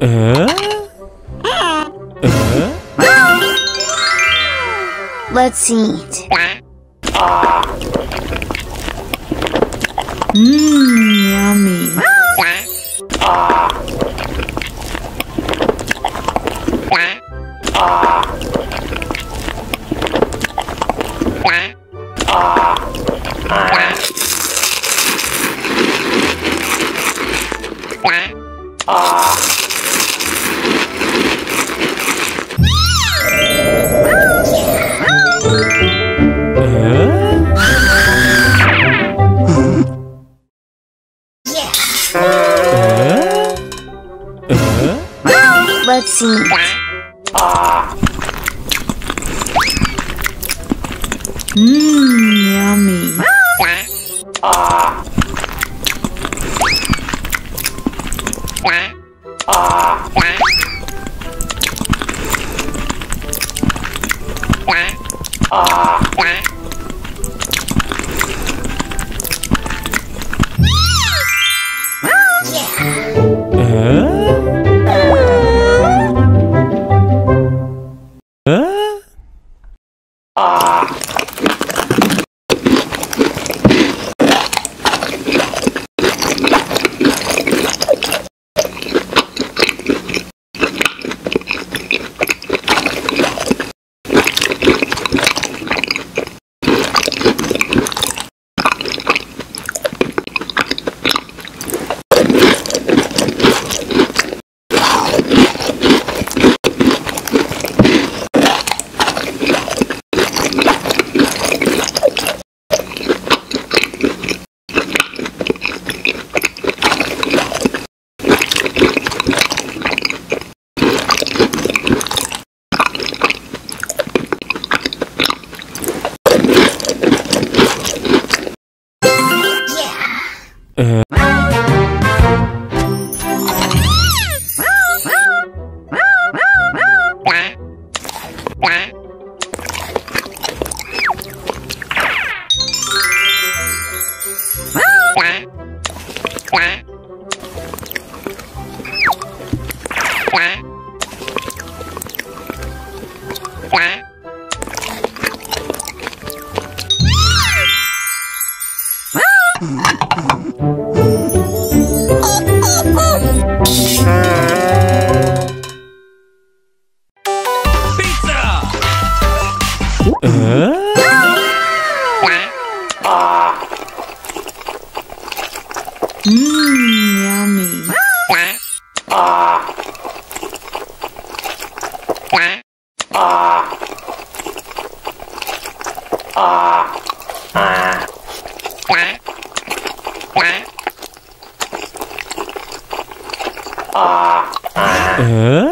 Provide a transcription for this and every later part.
Uh? Uh? Let's eat. Mmm, yummy. Ah! Ah! Hả? Huh?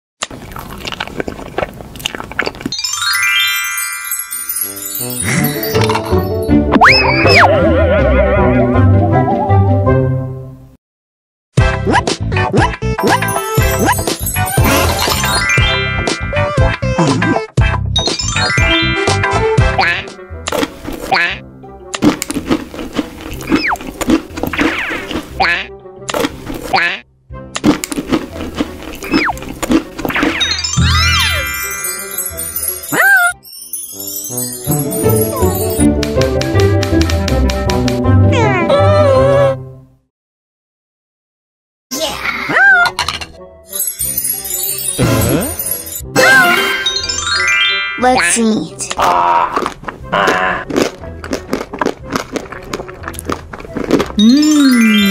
Mm-hmm. seen ah. ah. Mmm.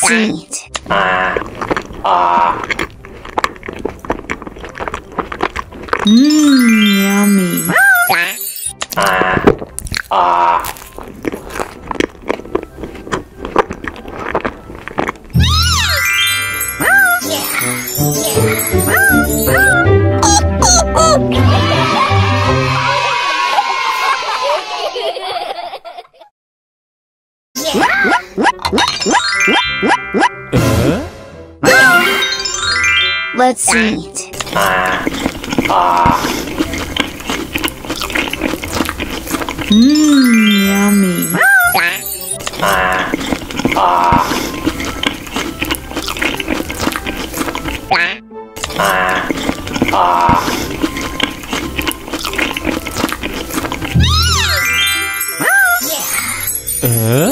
Let's see Ah. Mmm, yummy. Let's eat. Mmm, yummy. Uh?